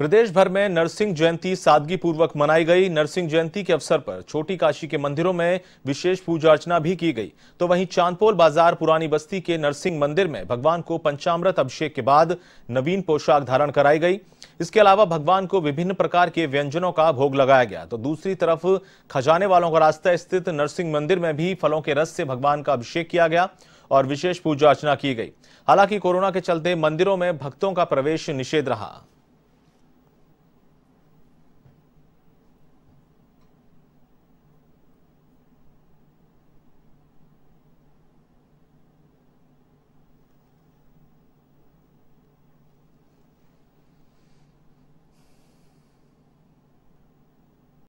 प्रदेश भर में नरसिंह जयंती सादगी पूर्वक मनाई गई। नरसिंह जयंती के अवसर पर छोटी काशी के मंदिरों में विशेष पूजा अर्चना भी की गई। तो वहीं चांदपोल बाज़ार पुरानी बस्ती के नरसिंह मंदिर में भगवान को पंचामृत अभिषेक के बाद नवीन पोशाक धारण कराई गई। इसके अलावा भगवान को विभिन्न प्रकार के व्यंजनों का भोग लगाया गया। तो दूसरी तरफ़ खजाने वालों का रास्ता स्थित नरसिंह मंदिर में भी फलों के रस से भगवान का अभिषेक किया गया और विशेष पूजा अर्चना की गई। हालाँकि कोरोना के चलते मंदिरों में भक्तों का प्रवेश निषेध रहा।